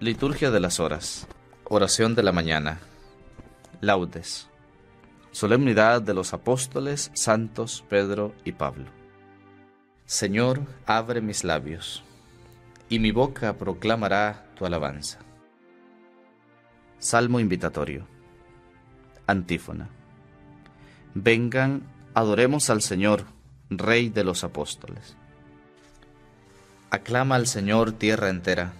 Liturgia de las Horas. Oración de la mañana. Laudes. Solemnidad de los apóstoles santos Pedro y Pablo. Señor, abre mis labios, y mi boca proclamará tu alabanza. Salmo invitatorio. Antífona. Vengan, adoremos al Señor, Rey de los apóstoles. Aclama al Señor tierra entera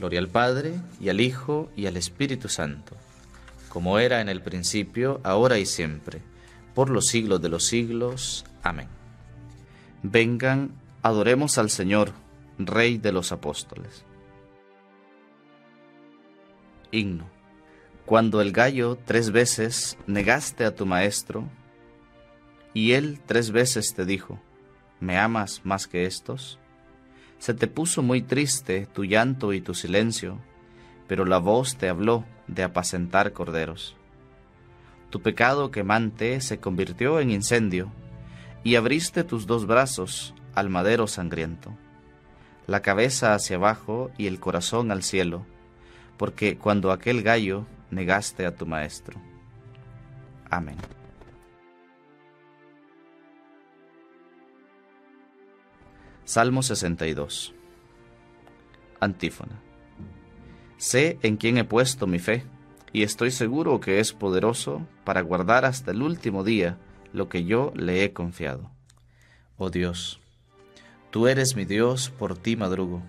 Gloria al Padre, y al Hijo, y al Espíritu Santo, como era en el principio, ahora y siempre, por los siglos de los siglos. Amén. Vengan, adoremos al Señor, Rey de los apóstoles. Himno. Cuando el gallo tres veces negaste a tu maestro, y él tres veces te dijo, ¿me amas más que estos? Se te puso muy triste tu llanto y tu silencio, pero la voz te habló de apacentar corderos. Tu pecado quemante se convirtió en incendio, y abriste tus dos brazos al madero sangriento, la cabeza hacia abajo y el corazón al cielo, porque cuando aquel gallo negaste a tu maestro. Amén. Salmo 62. Antífona. Sé en quién he puesto mi fe, y estoy seguro que es poderoso para guardar hasta el último día lo que yo le he confiado. Oh Dios, tú eres mi Dios, por ti madrugo.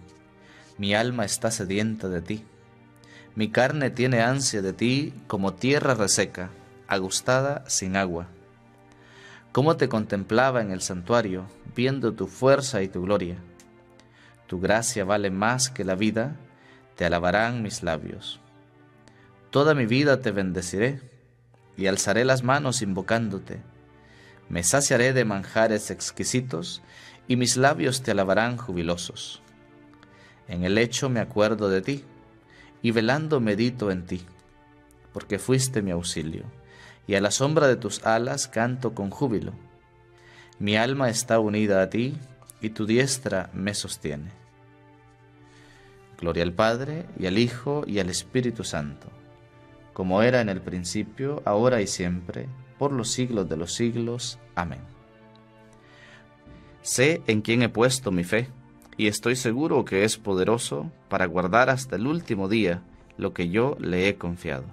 Mi alma está sedienta de ti. Mi carne tiene ansia de ti como tierra reseca, agustada sin agua cómo te contemplaba en el santuario, viendo tu fuerza y tu gloria. Tu gracia vale más que la vida, te alabarán mis labios. Toda mi vida te bendeciré y alzaré las manos invocándote. Me saciaré de manjares exquisitos y mis labios te alabarán jubilosos. En el lecho me acuerdo de ti y velando medito en ti, porque fuiste mi auxilio y a la sombra de tus alas canto con júbilo. Mi alma está unida a ti, y tu diestra me sostiene. Gloria al Padre, y al Hijo, y al Espíritu Santo, como era en el principio, ahora y siempre, por los siglos de los siglos. Amén. Sé en quién he puesto mi fe, y estoy seguro que es poderoso para guardar hasta el último día lo que yo le he confiado.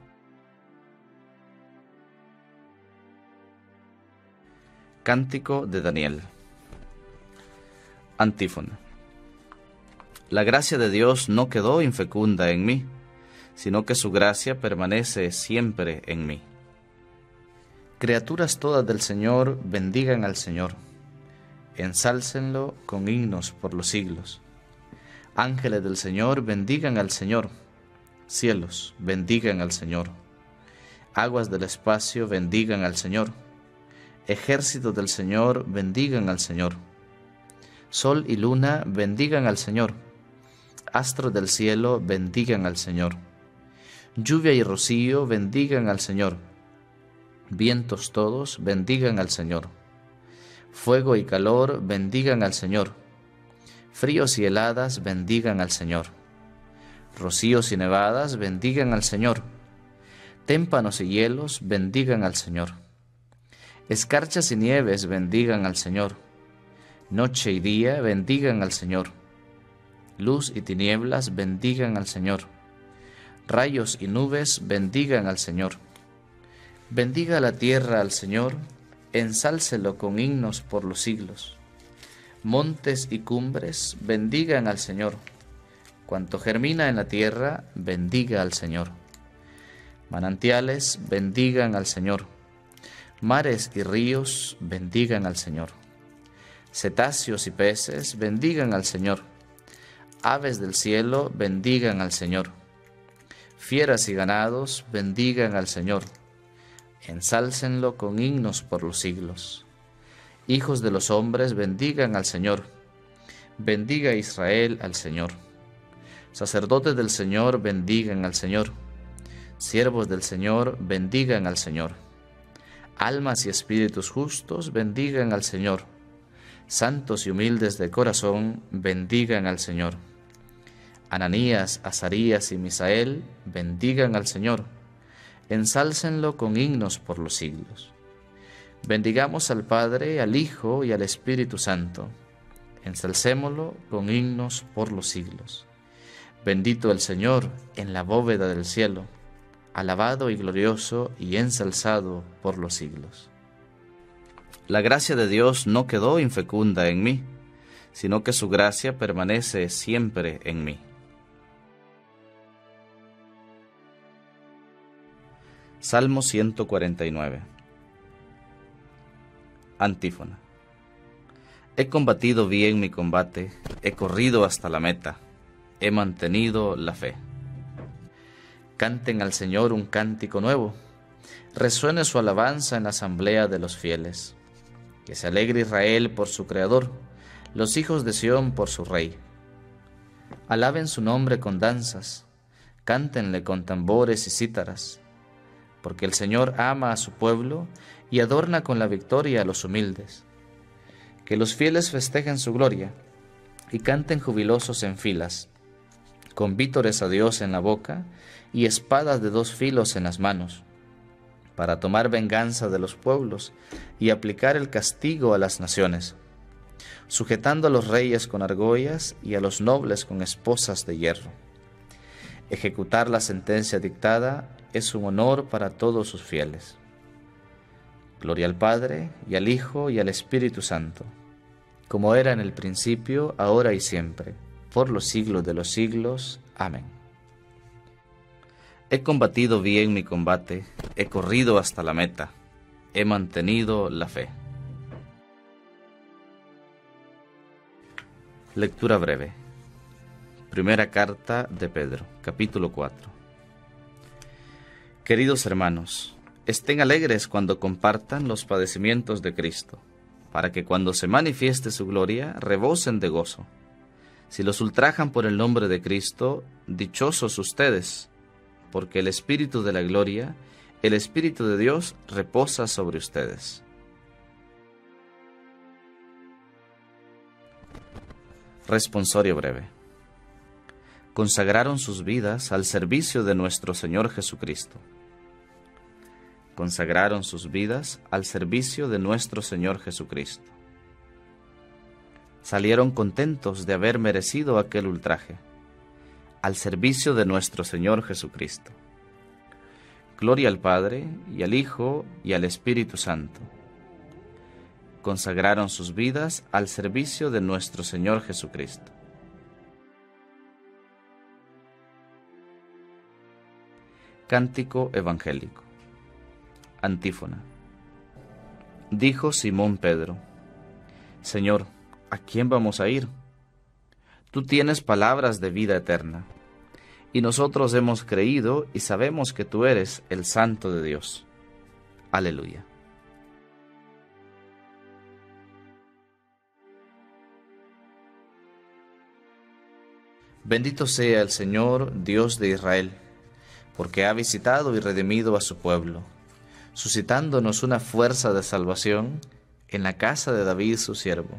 Cántico de Daniel. Antífona. La gracia de Dios no quedó infecunda en mí, sino que su gracia permanece siempre en mí. Criaturas todas del Señor, bendigan al Señor, ensálcenlo con himnos por los siglos. Ángeles del Señor, bendigan al Señor. Cielos, bendigan al Señor. Aguas del espacio, bendigan al Señor Ejército del Señor, bendigan al Señor. Sol y luna, bendigan al Señor. Astros del cielo, bendigan al Señor. Lluvia y rocío, bendigan al Señor. Vientos todos, bendigan al Señor. Fuego y calor, bendigan al Señor. Fríos y heladas, bendigan al Señor. Rocíos y nevadas, bendigan al Señor. Témpanos y hielos, bendigan al Señor. Escarchas y nieves bendigan al Señor. Noche y día bendigan al Señor. Luz y tinieblas bendigan al Señor. Rayos y nubes bendigan al Señor. Bendiga la tierra al Señor, ensálcelo con himnos por los siglos. Montes y cumbres bendigan al Señor. Cuanto germina en la tierra, bendiga al Señor. Manantiales bendigan al Señor Mares y ríos bendigan al Señor. Cetáceos y peces bendigan al Señor. Aves del cielo, bendigan al Señor. Fieras y ganados, bendigan al Señor. Ensálcenlo con himnos por los siglos. Hijos de los hombres, bendigan al Señor. Bendiga Israel al Señor. Sacerdotes del Señor, bendigan al Señor. Siervos del Señor, bendigan al Señor. Almas y espíritus justos, bendigan al Señor. Santos y humildes de corazón, bendigan al Señor. Ananías, Azarías y Misael, bendigan al Señor. Ensálcenlo con himnos por los siglos. Bendigamos al Padre, al Hijo y al Espíritu Santo. Ensalcémoslo con himnos por los siglos. Bendito el Señor en la bóveda del cielo, alabado y glorioso y ensalzado por los siglos. La gracia de Dios no quedó infecunda en mí, sino que su gracia permanece siempre en mí. Salmo 149 Antífona He combatido bien mi combate, he corrido hasta la meta, he mantenido la fe. Canten al Señor un cántico nuevo, resuene su alabanza en la asamblea de los fieles. Que se alegre Israel por su Creador, los hijos de Sión por su Rey. Alaben su nombre con danzas, cántenle con tambores y cítaras, porque el Señor ama a su pueblo y adorna con la victoria a los humildes. Que los fieles festejen su gloria y canten jubilosos en filas, con vítores a Dios en la boca y espadas de dos filos en las manos para tomar venganza de los pueblos y aplicar el castigo a las naciones, sujetando a los reyes con argollas y a los nobles con esposas de hierro. Ejecutar la sentencia dictada es un honor para todos sus fieles. Gloria al Padre, y al Hijo, y al Espíritu Santo, como era en el principio, ahora y siempre, por los siglos de los siglos. Amén. He combatido bien mi combate, he corrido hasta la meta, he mantenido la fe. Lectura breve. Primera carta de Pedro, capítulo 4. Queridos hermanos, estén alegres cuando compartan los padecimientos de Cristo, para que cuando se manifieste su gloria rebosen de gozo. Si los ultrajan por el nombre de Cristo, dichosos ustedes, porque el Espíritu de la gloria, el Espíritu de Dios, reposa sobre ustedes. Responsorio breve. Consagraron sus vidas al servicio de nuestro Señor Jesucristo. Consagraron sus vidas al servicio de nuestro Señor Jesucristo. Salieron contentos de haber merecido aquel ultraje al servicio de nuestro Señor Jesucristo. Gloria al Padre, y al Hijo, y al Espíritu Santo. Consagraron sus vidas al servicio de nuestro Señor Jesucristo. Cántico Evangélico. Antífona. Dijo Simón Pedro, Señor, ¿a quién vamos a ir? Tú tienes palabras de vida eterna, y nosotros hemos creído y sabemos que tú eres el Santo de Dios. Aleluya. Bendito sea el Señor, Dios de Israel, porque ha visitado y redimido a su pueblo, suscitándonos una fuerza de salvación en la casa de David su siervo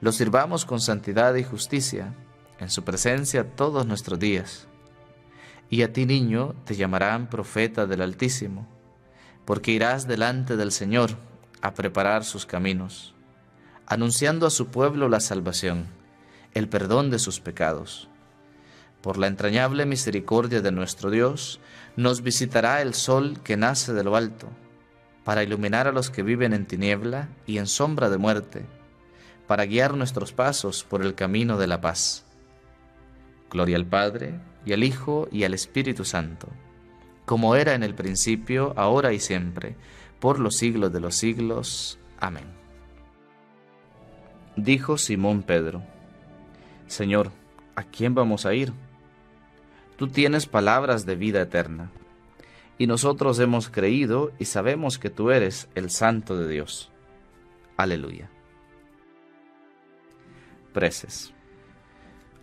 lo sirvamos con santidad y justicia en su presencia todos nuestros días. Y a ti, niño, te llamarán profeta del Altísimo, porque irás delante del Señor a preparar sus caminos, anunciando a su pueblo la salvación, el perdón de sus pecados, por la entrañable misericordia de nuestro Dios, nos visitará el sol que nace de lo alto, para iluminar a los que viven en tiniebla y en sombra de muerte, para guiar nuestros pasos por el camino de la paz. Gloria al Padre, y al Hijo, y al Espíritu Santo, como era en el principio, ahora y siempre, por los siglos de los siglos. Amén. Dijo Simón Pedro, Señor, ¿a quién vamos a ir? Tú tienes palabras de vida eterna, y nosotros hemos creído y sabemos que tú eres el Santo de Dios. Aleluya. Preces.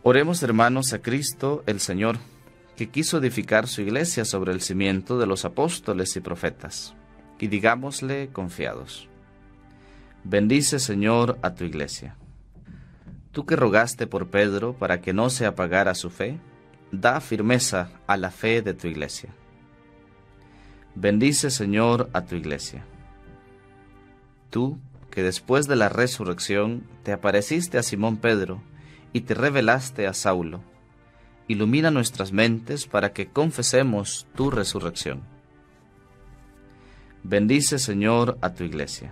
Oremos hermanos a Cristo el Señor, que quiso edificar su iglesia sobre el cimiento de los apóstoles y profetas, y digámosle confiados. Bendice Señor a tu iglesia. Tú que rogaste por Pedro para que no se apagara su fe, da firmeza a la fe de tu iglesia. Bendice, Señor, a tu iglesia. Tú, que después de la resurrección te apareciste a Simón Pedro y te revelaste a Saulo, ilumina nuestras mentes para que confesemos tu resurrección. Bendice, Señor, a tu iglesia.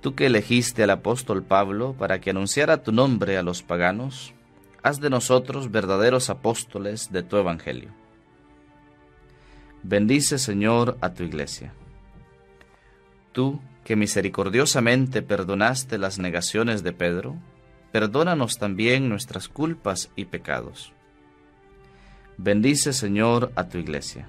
Tú que elegiste al apóstol Pablo para que anunciara tu nombre a los paganos, haz de nosotros verdaderos apóstoles de tu Evangelio. Bendice, Señor, a tu iglesia. Tú, que misericordiosamente perdonaste las negaciones de Pedro, perdónanos también nuestras culpas y pecados. Bendice, Señor, a tu iglesia.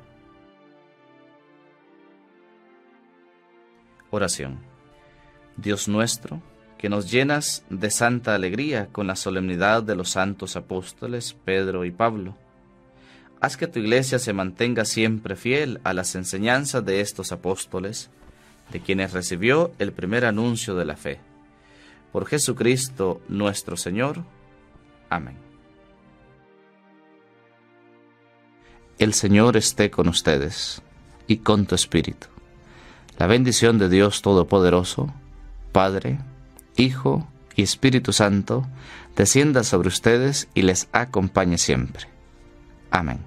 Oración. Dios nuestro, que nos llenas de santa alegría con la solemnidad de los santos apóstoles Pedro y Pablo, haz que tu iglesia se mantenga siempre fiel a las enseñanzas de estos apóstoles, de quienes recibió el primer anuncio de la fe. Por Jesucristo nuestro Señor. Amén. El Señor esté con ustedes y con tu espíritu. La bendición de Dios Todopoderoso, Padre, Hijo y Espíritu Santo, descienda sobre ustedes y les acompañe siempre. Amén.